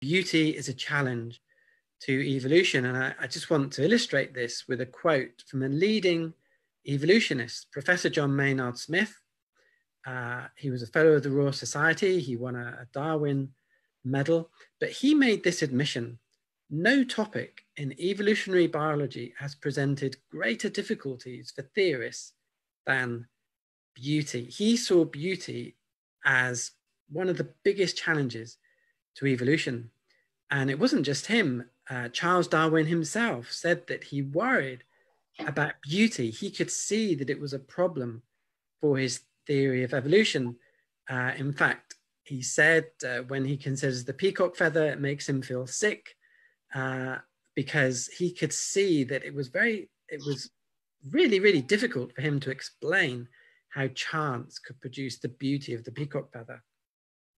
beauty is a challenge to evolution. And I, I, just want to illustrate this with a quote from a leading evolutionist, Professor John Maynard Smith. Uh, he was a fellow of the Royal Society. He won a, a Darwin medal, but he made this admission no topic in evolutionary biology has presented greater difficulties for theorists than beauty. He saw beauty as one of the biggest challenges to evolution. And it wasn't just him. Uh, Charles Darwin himself said that he worried about beauty. He could see that it was a problem for his theory of evolution. Uh, in fact, he said uh, when he considers the peacock feather, it makes him feel sick uh, because he could see that it was very, it was really, really difficult for him to explain how chance could produce the beauty of the peacock feather.